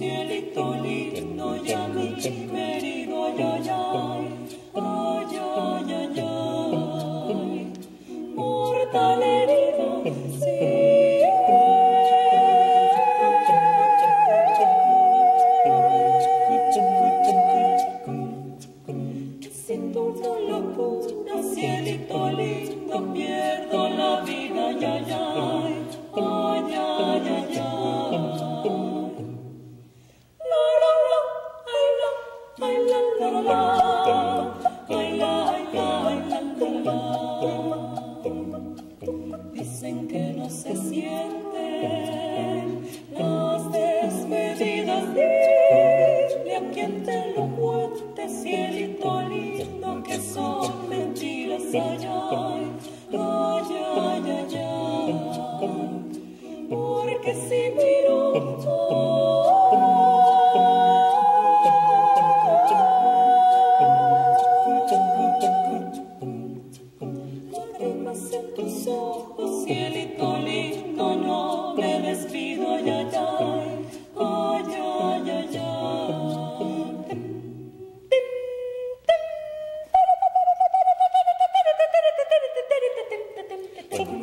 cielito porque se mirou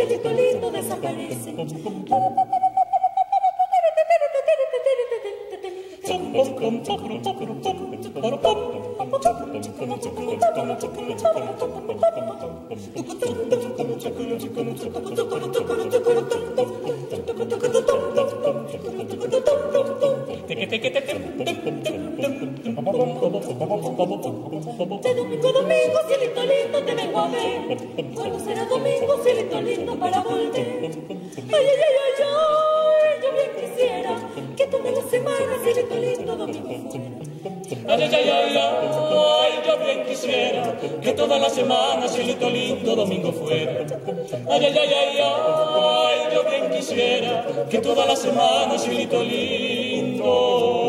el alcoholismo desaparece. De domingo a domingo, cielito lindo, te vengo a ver. ¿Cuándo será domingo, cielito lindo, para volver? Ay, ay, ay, ay, ay, yo bien quisiera que toda la semana, cielito lindo, domingo fuera. Ay, ay, ay, ay, ay, yo bien quisiera que toda la semana, cielito lindo, domingo fuera. Ay, ay, ay, ay, ay, yo bien quisiera que toda la semana, cielito lindo.